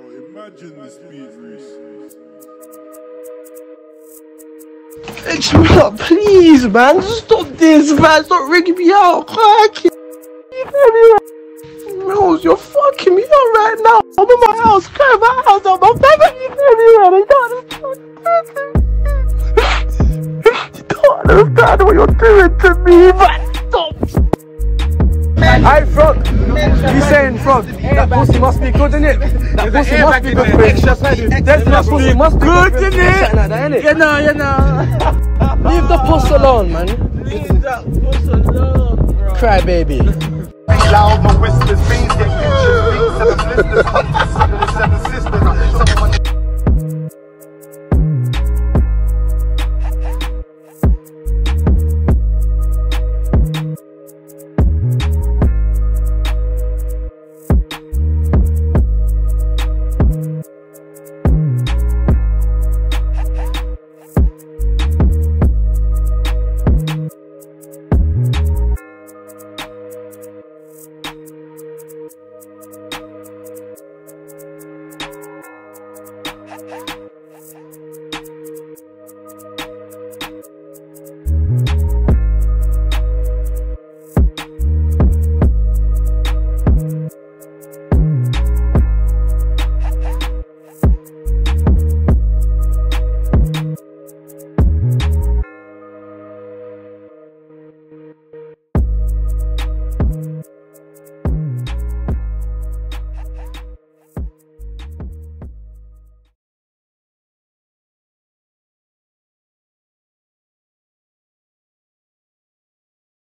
Oh, imagine this beat, Reese. Fix me up, please, man. Stop this, man. Stop rigging me out. Cracking. Mills, you're fucking me up right now. I'm in my house, clear my house. I'm begging you everywhere. You don't understand what you're doing to me, man. Stop. Hey, Frog. You saying, Frog, that pussy must be good, innit? That pussy must be good, innit? That pussy must be good, innit? Something like that, innit? You know, you know. Leave the puss alone, man. Leave that puss alone, bro. Cry, baby. Loud, my whispers, fiends get pictures, beats and blisters, hunters, seven